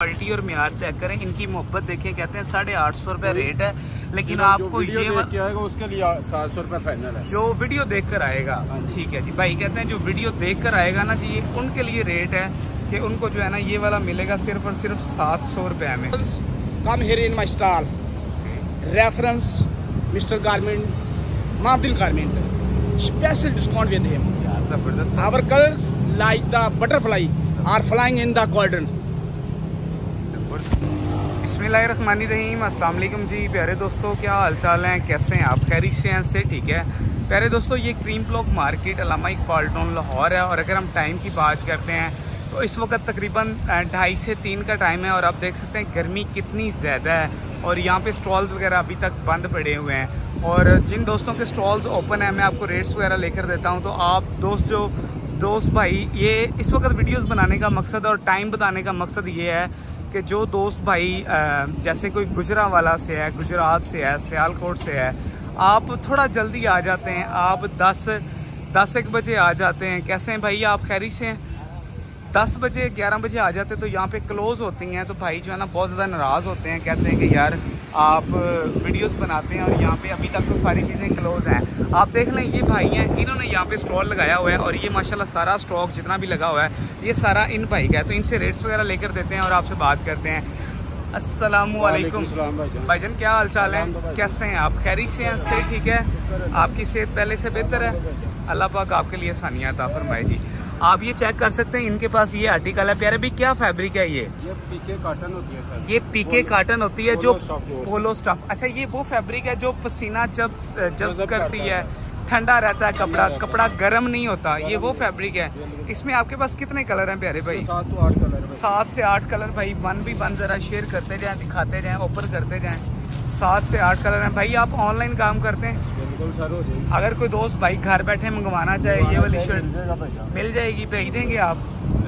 Quality और म्यार check करें इनकी मोहब्बत देखें कहते हैं साढ़े आठ सौ रुपये रेट है लेकिन आपको ये आएगा उसके लिए सात सौ रुपये फाइनल है जो वीडियो देख कर आएगा हाँ ठीक है जी भाई कहते हैं जो वीडियो देख कर आएगा ना जी ये उनके लिए रेट है कि उनको जो है ना ये वाला मिलेगा सिर्फ़ और सिर्फ़ सात सौ रुपये में come here in my stall. Reference Mr. Garment, Mabdil Garment. Special discount with him. ज़बरदस्त Our colors like the butterfly are flying in the garden. बिस्मिल्लाहिर्रहमानिर्रहीम अस्सलाम वालेकुम जी। प्यारे दोस्तों, क्या हाल चाल हैं? कैसे हैं आप? खैरी से हैं, से ठीक है। प्यारे दोस्तों, ये cream block market Allama Iqbal town, Lahore है और अगर हम टाइम की बात करते हैं तो इस वक्त तकरीबन ढाई से तीन का टाइम है और आप देख सकते हैं गर्मी कितनी ज़्यादा है और यहाँ पे स्टॉल्स वगैरह अभी तक बंद पड़े हुए हैं। और जिन दोस्तों के स्टॉल्स ओपन है, मैं आपको रेट्स वगैरह लेकर देता हूँ तो आप दोस्त जो, दोस्त भाई, ये इस वक्त वीडियोस बनाने का मकसद और टाइम बताने का मकसद ये है कि जो दोस्त भाई जैसे कोई गुजरा वाला से है, गुजरात से है, सियालकोट से है, आप थोड़ा जल्दी आ जाते हैं, आप दस दस एक बजे आ जाते हैं। कैसे हैं भाई आप? खैरी से हैं? दस बजे, ग्यारह बजे आ जाते हैं तो यहाँ पे क्लोज़ होती हैं तो भाई जो है ना, बहुत ज़्यादा नाराज़ होते हैं, कहते हैं कि यार आप वीडियोस बनाते हैं और यहाँ पे अभी तक तो सारी चीज़ें क्लोज़ हैं। आप देख लें ये भाई हैं इन्होंने यहाँ पे स्टॉल लगाया हुआ है और ये माशाल्लाह सारा स्टॉक जितना भी लगा हुआ है ये सारा इन भाई का है। तो इनसे रेट्स वगैरह लेकर देते हैं और आपसे बात करते हैं। असलकुम भाईजान क्या हाल चाल है कैसे हैं आप? खैरी से हैं से ठीक है? आपकी सेहत पहले से बेहतर है? अल्लाह पाक आपके लिए आसानियाँ था फरमाए जी। आप ये चेक कर सकते हैं इनके पास ये आर्टिकल है। प्यारे भी क्या फैब्रिक है ये? ये पीके काटन होती है सर ये पीके काटन होती है जो पोलो स्टफ़। अच्छा ये वो फैब्रिक है जो पसीना जब जब करती है ठंडा रहता है कपड़ा कपड़ा गर्म नहीं होता। ये वो फैब्रिक है। इसमें आपके पास कितने कलर हैं प्यारे भाई? सात तो आठ कलर सात से आठ कलर भाई। वन भी वन जरा शेयर करते जाएँ दिखाते जाएँ ओपन करते जाएँ। सात से आठ कलर हैं। भाई आप ऑनलाइन काम करते हैं। अगर कोई दोस्त भाई घर बैठे मंगवाना चाहे ये वाली शर्ट मिल जाएगी। भेज देंगे आप।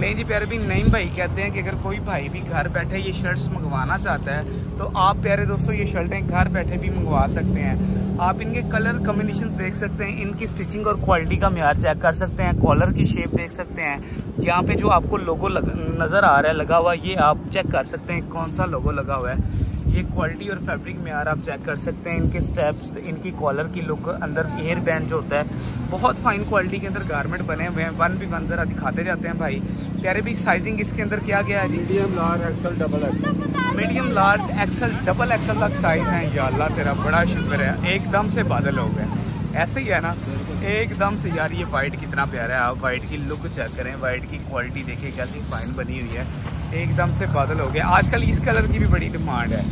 नहीं जी प्यारे भी नईम भाई कहते हैं कि अगर कोई भाई भी घर बैठे ये शर्ट्स मंगवाना चाहता है तो आप प्यारे दोस्तों ये शर्टें घर बैठे भी मंगवा सकते हैं। आप इनके कलर कम्बिनेशन देख सकते हैं इनकी स्टिचिंग और क्वालिटी का म्यार चेक कर सकते हैं कॉलर की शेप देख सकते हैं। यहाँ पे जो आपको लोगो लग, नज़र आ रहा है लगा हुआ ये आप चेक कर सकते हैं कौन सा लोगो लगा हुआ है। ये क्वालिटी और फैब्रिक में यार आप चेक कर सकते हैं इनके स्टेप्स इनकी कॉलर की लुक अंदर एयर बैंड जो होता है बहुत फाइन क्वालिटी के अंदर गारमेंट बने हुए हैं। वन भी वन जरा दिखाते जाते हैं भाई। प्यारे भी साइजिंग इसके अंदर क्या गया है जी? Medium large XL double XL medium large XL double XL तक साइज़ है। या तेरा बड़ा शुक्र है एकदम से बादल हो गए। ऐसे ही है ना एकदम से यार ये वाइट कितना प्यारा है। आप वाइट की लुक चेक करें वाइट की क्वालिटी देखिए कैसी फाइन बनी हुई है। एकदम से बादल हो गया आजकल इस कलर की भी बड़ी डिमांड है।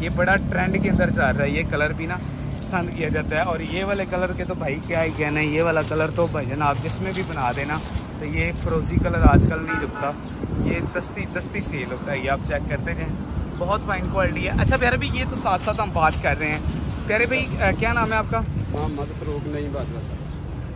ये बड़ा ट्रेंड के अंदर चल रहा है। ये कलर भी ना पसंद किया जाता है। और ये वाले कलर के तो भाई क्या ही कहना है ये वाला कलर तो भजन आप जिसमें भी बना देना तो ये फ्रोजी कलर आजकल नहीं रुकता। ये दस्ती दस्ती सेल होता है ये आप चेक करते जाएँ। बहुत फाइन क्वालिटी है। अच्छा प्यारे भाई ये तो साथ साथ हम बात कर रहे हैं। प्यारे भाई क्या नाम है आपका? मोहम्मद फरूक नहीं बाजवा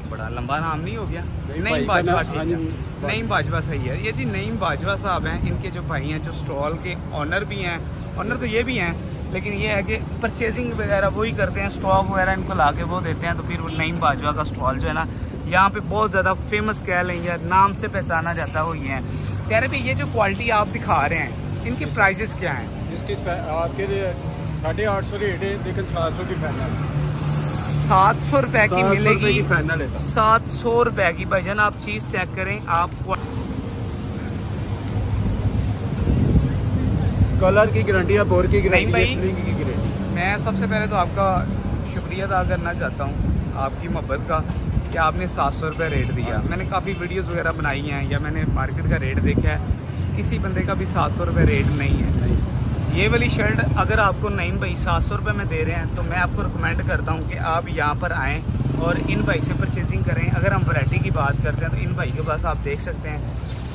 बड़ा लंबा नाम नहीं हो गया? नहीं, नईम बाजवा ठीक है। हाँ नईम बाजवा सही है। ये जी नईम बाजवा साहब हैं। इनके जो भाई हैं जो स्टॉल के ऑनर भी हैं ऑनर तो ये भी हैं लेकिन ये है कि परचेजिंग वगैरह वही करते हैं स्टॉक वगैरह इनको ला के वो देते हैं तो फिर वो नईम बाजवा का स्टॉल जो है ना यहाँ पे बहुत ज़्यादा फ़ेमस कह लेंगे नाम से पहचाना जाता है वो ये है। कह रहे भाई ये जो क्वालिटी आप दिखा रहे हैं इनकी प्राइजेस क्या हैं? इसकी आपके लिए साढ़े आठ सौ रेट है लेकिन सात सौ की फाइनल सात सौ रुपए की मिलेगी। सात सौ रुपए की। भजन आप चीज़ चेक करें आप कलर की गारंटी है बोर की गारंटी है की गारंटी मैं सबसे पहले तो आपका शुक्रिया अदा करना चाहता हूँ आपकी मोहब्बत का कि आपने सात सौ रुपये रेट दिया। मैंने काफ़ी वीडियोस वगैरह बनाई हैं या मैंने मार्केट का रेट देखा है। किसी बंदे का भी सात सौ रुपये रेट नहीं है। ये वाली शर्ट अगर आपको नहीं भाई सात सौ रुपये में दे रहे हैं तो मैं आपको रिकमेंड करता हूँ कि आप यहाँ पर आएँ और इन भाई से परचेजिंग करें। अगर हम वैरायटी की बात करते हैं तो इन भाई के पास आप देख सकते हैं।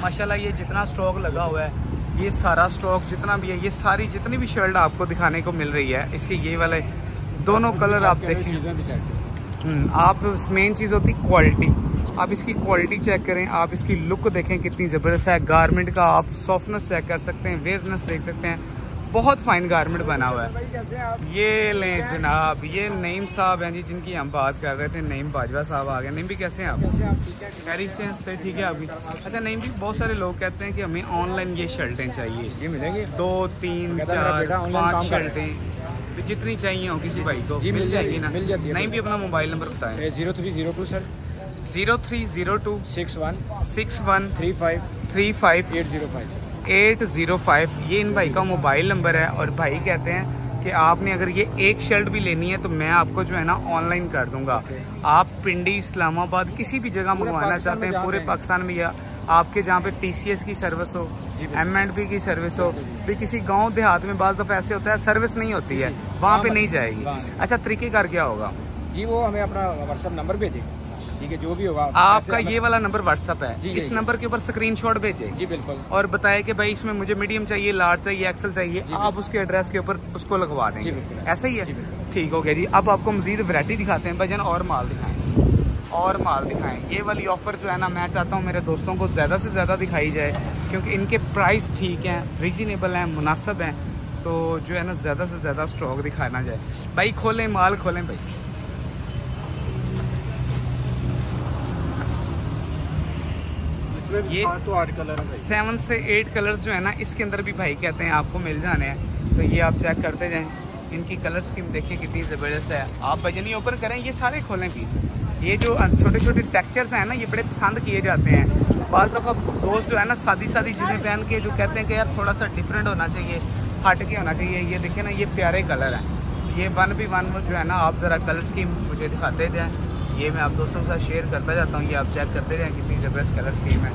माशाल्लाह ये जितना स्टॉक लगा हुआ है ये सारा स्टॉक जितना भी है ये सारी जितनी भी शर्ट आपको दिखाने को मिल रही है इसके ये वाले दोनों कलर आप देखें हम्म, आप मेन चीज़ होती क्वालिटी आप इसकी क्वालिटी चेक करें आप इसकी लुक देखें कितनी ज़बरदस्त है। गारमेंट का आप सॉफ्टनेस चेक कर सकते हैं वेयरनेस देख सकते हैं। बहुत फाइन गारमेंट बना हुआ है। ये लें जनाब ये नईम साहब हैं जी जिनकी हम बात कर रहे थे नईम बाजवा साहब आ गए। नईम भी कैसे हैं आप? है खैरी से से ठीक है अभी। अच्छा नईम भी बहुत सारे लोग कहते हैं कि हमें ऑनलाइन ये शर्टें चाहिए। जी मिलेंगे। दो तीन चार पाँच शर्टें। जितनी चाहिए हो किसी भाई को मिल जाएगी ना। मिल जाती है। नहीं भी अपना मोबाइल नंबर बताएँ। Zero three zero two sir. Zero three zero two six one six one three five three five eight zero five. Eight zero five ये इन भाई का मोबाइल नंबर है और भाई कहते हैं कि आपने अगर ये एक शर्ट भी लेनी है तो मैं आपको जो है ना ऑनलाइन कर दूँगा। आप पिंडी इस्लामाबाद किसी भी जगह मंगवाना चाहते हैं पूरे पाकिस्तान में या आपके जहाँ पे टीसीएस की सर्विस हो एम एंड पी की सर्विस हो भी किसी गाँव देहात में बाज़ दफ़ा ऐसे होता है सर्विस नहीं होती है वहाँ पे नहीं जाएगी। अच्छा तरीकेकार क्या होगा? जी वो हमें अपना व्हाट्सएप नंबर भेजें। ठीक है जो भी होगा आपका ये वाला नंबर व्हाट्सअप है। जी, इस नंबर के ऊपर स्क्रीन शॉट भेजे। जी बिल्कुल। और बताए कि भाई इसमें मुझे मीडियम चाहिए लार्ज चाहिए एक्सल चाहिए आप उसके एड्रेस के ऊपर उसको लगवा देंगे। ऐसा ही है? ठीक हो गया जी। अब आपको मजीद वैरायटी दिखाते हैं। भजन और माल दिखाएँ। और माल दिखाएँ। ये वाली ऑफ़र जो है ना मैं चाहता हूँ मेरे दोस्तों को ज़्यादा से ज़्यादा दिखाई जाए क्योंकि इनके प्राइस ठीक हैं रीजनेबल हैं मुनासिब हैं तो जो है ना ज़्यादा से ज़्यादा स्टॉक दिखाना जाए। भाई खोलें माल खोलें भाई। इसमें ये- तो आठ कलर सेवन से एट कलर्स जो है ना इसके अंदर भी भाई कहते हैं आपको मिल जाने हैं। तो ये आप चेक करते जाएँ। इनकी कलर स्कीम देखिए कितनी ज़बरदस्त है। आप भजनी ओपन करें ये सारे खोलें पीस ये जो छोटे छोटे टेक्चर्स हैं ना ये बड़े पसंद किए जाते हैं। बाज़ दफ़ा दोस्त जो है ना सादी सादी चीज़ें पहन के जो कहते हैं कि यार थोड़ा सा डिफरेंट होना चाहिए हट के होना चाहिए। ये देखिए ना ये प्यारे कलर हैं। ये वन भी वन जो है ना आप ज़रा कलर स्कीम मुझे दिखाते जाएँ। ये मैं आप दोस्तों के साथ शेयर करता जाता हूँ, ये आप चेक करते रहें कितनी ज़बरदस्त कलर स्कीम है।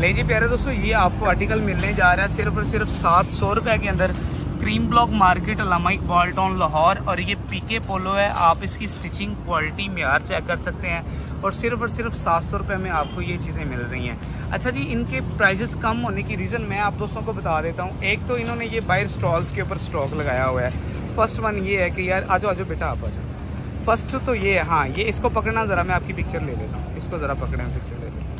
ले जी, प्यारे दोस्तों, ये आपको आर्टिकल मिलने जा रहा है सिर्फ़ और सिर्फ़ सात सौ रुपए के अंदर। Cream block market Allama Iqbal town Lahore और ये पीके पोलो है। आप इसकी स्टिचिंग क्वालिटी म्यार चेक कर सकते हैं। और सिर्फ़ और सिर्फ़ सात सौ रुपये में आपको ये चीज़ें मिल रही हैं। अच्छा जी, इनके प्राइजेस कम होने की रीज़न मैं आप दोस्तों को बता देता हूँ। एक तो इन्होंने ये बाहर स्टॉल्स के ऊपर स्टॉक लगाया हुआ है। फ़र्स्ट वन ये है कि यार आ जाओ आ जाओ बेटा आप आ जाओ फ़र्स्ट तो ये है हाँ ये इसको पकड़ना ज़रा मैं आपकी पिक्चर ले लेता हूँ। इसको ज़रा पकड़े पिक्चर ले लेता हूँ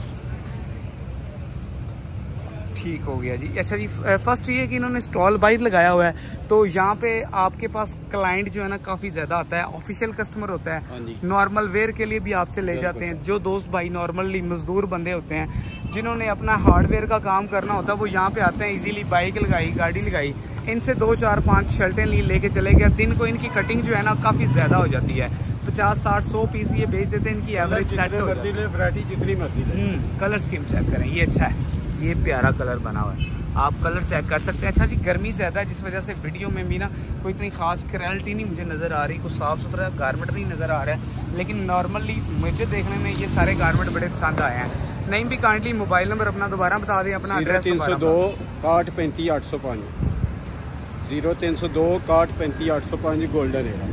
ठीक हो गया जी। अच्छा जी फ़र्स्ट ये कि इन्होंने स्टॉल बाहर लगाया हुआ है तो यहाँ पे आपके पास क्लाइंट जो है ना काफ़ी ज़्यादा आता है। ऑफिशियल कस्टमर होता हाँ। है नॉर्मल वेयर के लिए भी आपसे ले जाते हैं। जो दोस्त भाई नॉर्मली मजदूर बंदे होते हैं जिन्होंने अपना हार्डवेयर का काम करना होता है वो यहाँ पे आते हैं इजीली बाइक लगाई गाड़ी लगाई। इनसे दो चार पाँच शर्टें ली लेके चले गए। दिन को इनकी कटिंग जो है ना काफ़ी ज़्यादा हो जाती है। पचास साठ सौ पीस ये बेच देते हैं इनकी एवरेज सेट हो जाती वैरायटी जितनी मर्ज़ी कलर स्कीम चेक करें ये अच्छा है। ये प्यारा कलर बना हुआ है। आप कलर चेक कर सकते हैं। अच्छा जी गर्मी ज़्यादा है जिस वजह से वीडियो में भी ना कोई इतनी खास क्वालिटी नहीं मुझे नज़र आ रही कोई साफ़ सुथरा गारमेंट नहीं नज़र आ रहा है। लेकिन नॉर्मली मुझे देखने में ये सारे गारमेंट बड़े पसंद आए हैं। नहीं भी काइंडली मोबाइल नंबर अपना दोबारा बता दें अपना एड्रेस तीन सौ दो काठ पैंती अठ सौ पाँच। ज़ीरो तीन सौ दो काठ पैंती अठ सौ पाँच गोल्डन है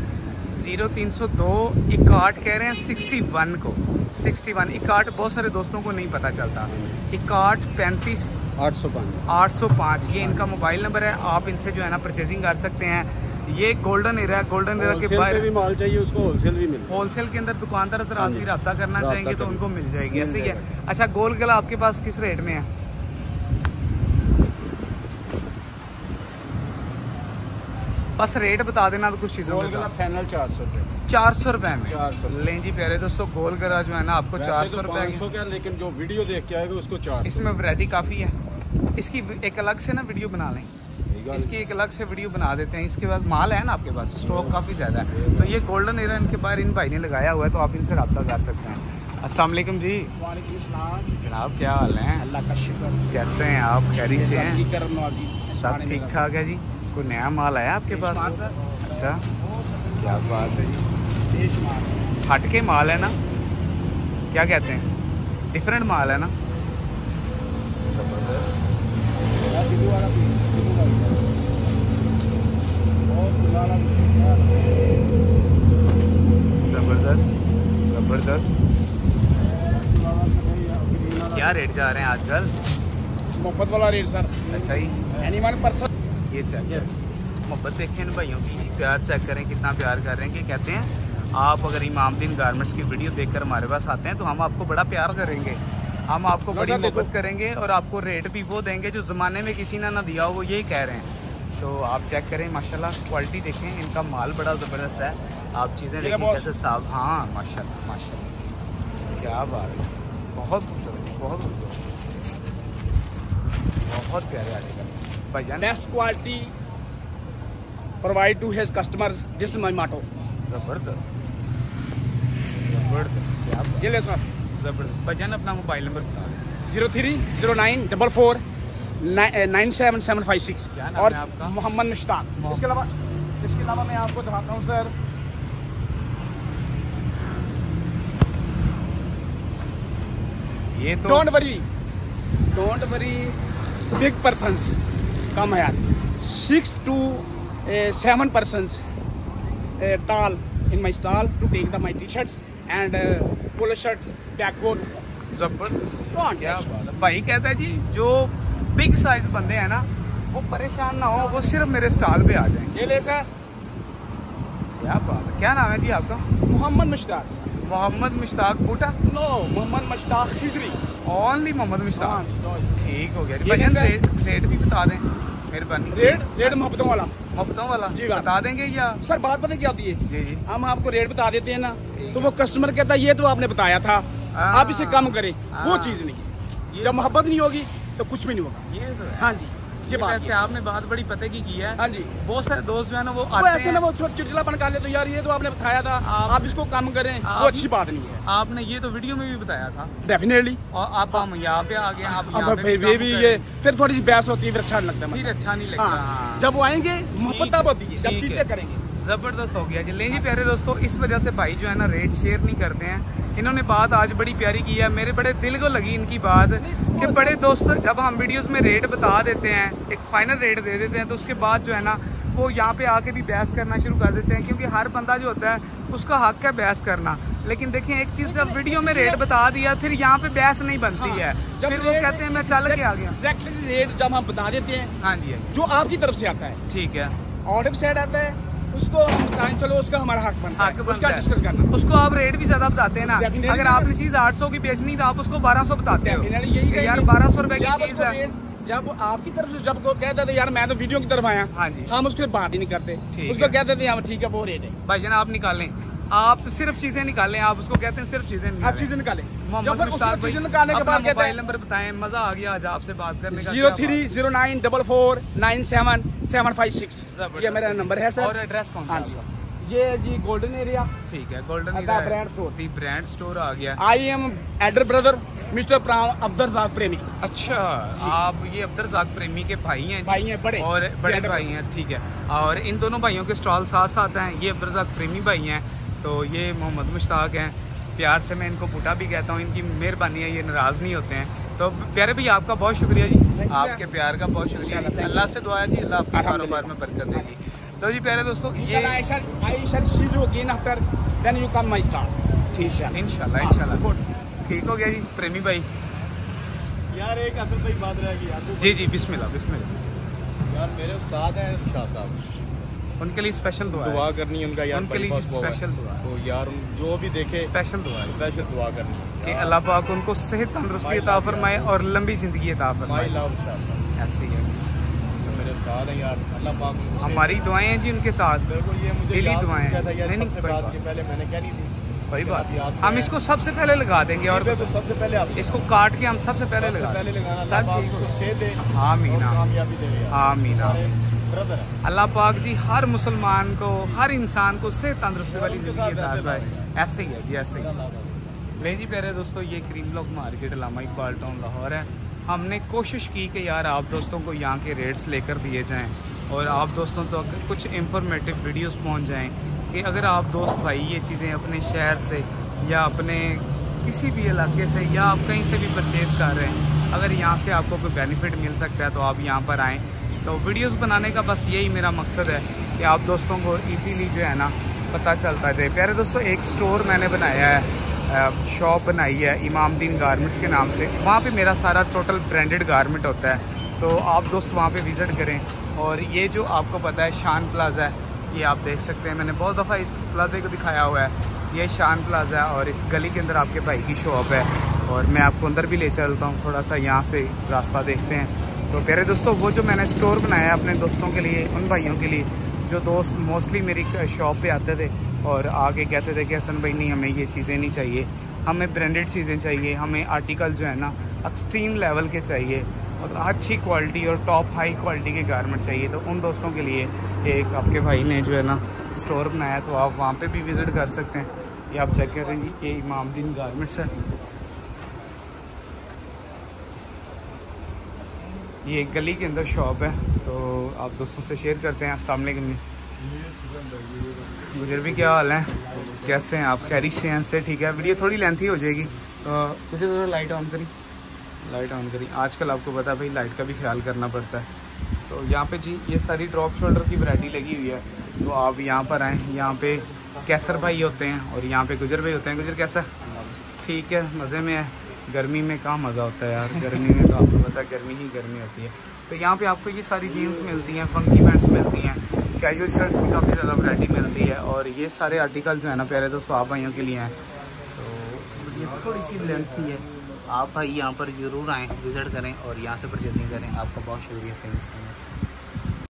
ज़ीरो तीन सौ दो इकाट कह रहे हैं सिक्सटी वन को। सिक्सटी वन इकाट बहुत सारे दोस्तों को नहीं पता चलता। इकाट पैंतीस आठ सौ पाँच। आठ सौ पाँच ये इनका मोबाइल नंबर है आप इनसे जो है ना परचेजिंग कर सकते हैं। ये गोल्डन एरिया गोल्डन एरिया के बाहर भी माल चाहिए उसको होलसेल भी मिलता होलसेल के अंदर दुकानदार आदमी जी। रब्ता करना चाहेंगे तो उनको मिल जाएगी ऐसे ही है। अच्छा गोल गला आपके पास किस रेट में है? बस रेट बता देना तो कुछ चीज़ों के फाइनल चार सौ चार सौ रुपए में? 400 लें जी प्यारे दोस्तों गोल गला जो है ना आपको चार सौ रुपए लेकिन जो वीडियो देख के आएगा उसको चार इसमें वैरायटी काफ़ी है। इसकी एक अलग से ना वीडियो बना लें। इसकी एक अलग से वीडियो बना देते हैं। इसके बाद माल है ना आपके पास स्टॉक काफ़ी ज़्यादा है। तो ये गोल्डन एरा इनके बाहर इन भाई ने लगाया हुआ है तो आप इनसे रब्ता कर सकते हैं। अस्सलाम वालेकुम जी। जनाब क्या हाल है? अल्लाह का शुक्र। कैसे हैं आप? खैरी से हैं? सब ठीक ठाक है जी? कोई नया माल आया आपके पास? अच्छा। क्या बात है देश माल। हट के माल है ना? क्या कहते हैं? डिफरेंट माल है ना? ज़बरदस्त। ज़बरदस्त। क्या रेट जा रहे हैं आजकल? मोहब्बत वाला रेट सर। अच्छा ही एनिमल पर्सन ये चेक मोहब्बत देखें इन भाइयों की। प्यार चेक करें कितना प्यार कर रहे हैं कि कहते हैं। आप अगर इमामदीन गारमेंट्स की वीडियो देखकर हमारे पास आते हैं तो हम आपको बड़ा प्यार करेंगे। हम आपको बड़ी मोहब्बत करेंगे और आपको रेट भी वो देंगे जो ज़माने में किसी ने ना दिया हो वो यही कह रहे हैं। तो आप चेक करें माशाल्लाह क्वालिटी देखें इनका माल बड़ा ज़बरदस्त है। आप चीज़ें देखें कैसे साफ़ हाँ माशाल्लाह माशाल्लाह। क्या बात है। बहुत खूबसूरत बहुत खूबसूरत। बहुत प्यारे article best quality provide to his customers this is motto. ज़बरदस्त। ज़बरदस्त ये ले सर। ज़बरदस्त। भाईजान अपना मोबाइल नंबर बता दें। Zero three zero nine double four nine seven seven five six. और मोहम्मद मुश्ताक इसके अलावा इसके अलावा मैं आपको दिखाता हूँ सर। ये तो don't worry don't worry big person come है six two seven person tall in my stall to take the my T shirts and polo shirt backboard ज़बरदस्त। क्या बात है। भाई कहता है जी जो बिग साइज़ बंदे हैं ना वो परेशान ना हो वो सिर्फ़ मेरे स्टॉल पे आ जाएँगे। ये ले सर। क्या बात है। क्या नाम है जी आपका? मोहम्मद मुश्ताक। मोहम्मद मुश्ताक बूटा? नो मोहम्मद मुश्ताक खिजरी। ओनली मोहम्मद मुश्ताक। ठीक हो गया जी। है? रेट रेट भी बता दें। मेहरबानी। रेट रेट मोहब्बतों वाला। मोहब्बतों वाला? जी बता। देंगे या सर बात पता क्या होती है? जी जी। हम आपको रेट बता देते हैं ना। तो वो कस्टमर कहता है ये तो आपने बताया था। हाँ। आप इसे कम करें। वो हाँ। चीज़ नहीं है। जब मोहब्बत नहीं होगी तो कुछ भी नहीं होगा। ये तो हाँ जी। ये बात वैसे आपने बात बड़ी पते की है। हाँ जी। बहुत सारे दोस्त जो है ना वो आते ऐसे ना वो चिड़चिड़ापन कर ले तो यार ये तो आपने बताया था आप- इसको कम करें वो अच्छी बात नहीं है। आपने ये तो वीडियो में भी बताया था। डेफिनेटली और आप हम यहाँ पे आ गए आप फिर ये भी ये फिर थोड़ी सी बहस होती है फिर अच्छा नहीं लगता फिर मतलब। अच्छा नहीं लगता हाँ। हाँ। जब वो आएँगे मोहब्बत तब होती है जब चीज़ें करेंगे। ज़बरदस्त हो गया जी। लें जी प्यारे दोस्तों इस वजह से भाई जो है ना रेट शेयर नहीं करते हैं। इन्होंने बात आज बड़ी प्यारी की है। मेरे बड़े दिल को लगी इनकी बात कि बड़े दोस्त जब हम वीडियोस में रेट बता देते हैं एक फाइनल रेट दे देते हैं तो उसके बाद जो है ना वो यहाँ पे आके भी बहस करना शुरू कर देते हैं क्योंकि हर बंदा जो होता है उसका हक है बहस करना। लेकिन देखें एक चीज़ जब वीडियो में रेट बता दिया फिर यहाँ पे बहस नहीं बनती हाँ, है जब फिर वो कहते हैं मैं चल के आ गया एग्जैक्टली रेट जब हम बता देते हैं हाँ जी हाँ जी, जो आपकी तरफ़ से आता है। ठीक है। ऑर्डर साइड आता है उसको हम बताएँ चलो उसका हमारा हक बनता हाँ, है उसका डिस्कस करना। उसको आप रेट भी ज़्यादा बताते हैं ना। अगर आपने चीज़ 800 की बेचनी तो आप उसको बारह सौ बताते हैं। यही है यार बारह सौ रुपए की चीज़ है। जब आपकी तरफ़ से जब कह कहते थे यार मैं तो वीडियो की तरफ़ आया। हाँ जी। हम उसके बात ही नहीं करते। उसको कह कहते थे हाँ ठीक है वो रेट है। भाई जना आप निकालें आप सिर्फ़ चीज़ें निकालें आप उसको कहते हैं सिर्फ़ चीज़ें आप निकालें। चीज़ें निकाले। जब मोहम्मद मुश्ताक भाई चीज़ें निकालने के बाद कहते मोबाइल नंबर बताएँ मज़ा आ गया आज आपसे बात करने का zero three zero nine double four nine seven seven five six. ये मेरा नंबर है है। और एड्रेस कौन सा हाँ जी। ये जी गोल्डन एरिया ठीक है golden The brand store. The brand store आ गया। I am elder brother mister Abdul Raj Premi अच्छा आप ये अब्दुल रजाक प्रेमी के भाई हैं भाई हैं, बड़े। और बड़े भाई हैं ठीक है। और इन दोनों भाइयों के स्टॉल साथ साथ हैं ये अब्दर रजाक प्रेमी भाई हैं। तो ये मोहम्मद मुश्ताक हैं। प्यार से मैं इनको बूटा भी कहता हूँ इनकी मेहरबानी है ये नाराज़ नहीं होते हैं। तो प्यारे भाई आपका बहुत शुक्रिया जी। आपके प्यार का बहुत शुक्रिया. अल्लाह से दुआ जी अल्लाह आपके कारोबार में बरकत देगी तो जी प्यारे दोस्तों ये है। इंशाल्लाह हाँ, इंशाल्लाह. ठीक हो गया जी प्रेमी भाई। यार एक असल भाई बात रहेगी यार। जी जी बिस्मिल्लाह बिस्मिल्लाह। यार मेरे उस्ताद हैं शाह साहब। उनके लिए स्पेशल दुआ दुआ करनी है उनका यार उनके लिए। स्पेशल दुआ तो यार जो भी देखे स्पेशल दुआ स्पेशल दुआ करनी है। कि अल्लाह पाक उनको सेहत तंदुरुस्ती अता फरमाए और लंबी ज़िंदगी अता फरमाए। ऐसे ही हैं। यार अल्लाह पाक हमारी दुआएँ हैं जी उनके साथ। बिल्कुल ये मुझे दिली दुआएँ नहीं नहीं। पहले मैंने कह दी थी कोई बात हम इसको सबसे पहले लगा देंगे और बिल्कुल सबसे पहले आप इसको काट के हम सबसे पहले लगा पहले लगाना हो। मीना। हाँ मीना। अल्लाह पाक जी हर मुसलमान को हर इंसान को सेहत तंदरुस्ती वाली ज़िंदगी अता ऐसे ही है जी ऐसे ही है। ले जी प्यारे दोस्तों ये cream block market Allama Iqbal town Lahore है। हमने कोशिश की कि यार आप दोस्तों को यहाँ के रेट्स लेकर दिए जाएँ और आप दोस्तों तक तो कुछ इंफॉर्मेटिव वीडियोस पहुँच जाएँ कि अगर आप दोस्त भाई ये चीज़ें अपने शहर से या अपने किसी भी इलाके से या आप कहीं से भी परचेज़ कर रहे हैं अगर यहाँ से आपको कोई बेनिफिट मिल सकता है तो आप यहाँ पर आएँ। तो वीडियोस बनाने का बस यही मेरा मकसद है कि आप दोस्तों को इजीली जो है ना पता चलता जाए प्यारे दोस्तों, एक स्टोर मैंने बनाया है शॉप बनाई है, इमामदीन गारमेंट्स के नाम से। वहाँ पे मेरा सारा टोटल ब्रांडेड गारमेंट होता है। तो आप दोस्त वहाँ पे विज़िट करें। और ये जो आपको पता है शान प्लाजा है ये आप देख सकते हैं। मैंने बहुत दफ़ा इस प्लाजे को दिखाया हुआ है। ये शान प्लाजा है और इस गली के अंदर आपके भाई की शॉप है। और मैं आपको अंदर भी ले चलता हूँ, थोड़ा सा यहाँ से रास्ता देखते हैं। तो प्यारे दोस्तों, वो जो मैंने स्टोर बनाया अपने दोस्तों के लिए, उन भाइयों के लिए, जो दोस्त मोस्टली मेरी शॉप पे आते थे और आके कहते थे कि हसन भाई, नहीं, हमें ये चीज़ें नहीं चाहिए। हमें ब्रांडेड चीज़ें चाहिए, हमें आर्टिकल जो है ना एक्सट्रीम लेवल के चाहिए। और अच्छी क्वालिटी और टॉप हाई क्वालिटी के गारमेंट चाहिए। तो उन दोस्तों के लिए एक आपके भाई ने जो है ना स्टोर बनाया तो आप वहाँ पर भी विज़िट कर सकते हैं। ये आप चेक करेंगे ये इमामदीन गारमेंट्स है। ये गली के अंदर शॉप है तो आप दोस्तों से शेयर करते हैं अस्सलाम गुजर भी क्या हाल है? कैसे हैं आप? खैरी से हैं? से ठीक है? वीडियो थोड़ी लेंथी हो जाएगी। तो मुझे थोड़ा लाइट ऑन करी लाइट ऑन करी आजकल आपको पता है भाई लाइट का भी ख्याल करना पड़ता है। तो यहाँ पे जी, ये सारी ड्रॉप शोल्डर की वैरायटी लगी हुई है। तो आप यहाँ पर आएँ। यहाँ पे कैसर भाई होते हैं और यहाँ पे गुजर भाई होते हैं। गुजर कैसा? ठीक है, मज़े में है। गर्मी में कहाँ मज़ा होता है यार? गर्मी में तो आपको पता है, गर्मी ही गर्मी होती है। तो यहाँ पे आपको ये सारी जीन्स मिलती हैं फंकी पैंट्स मिलती हैं कैजुअल शर्ट्स की काफ़ी ज़्यादा वैरायटी मिलती है और ये सारे आर्टिकल जो है ना प्यारे दोस्तों आप भाइयों के लिए हैं। तो ये थोड़ी सी लेंथी है। आप भाई यहाँ पर ज़रूर आएँ विज़िट करें और यहाँ से परचेजिंग करें। आपका बहुत शुक्रिया थैंक यू सो मच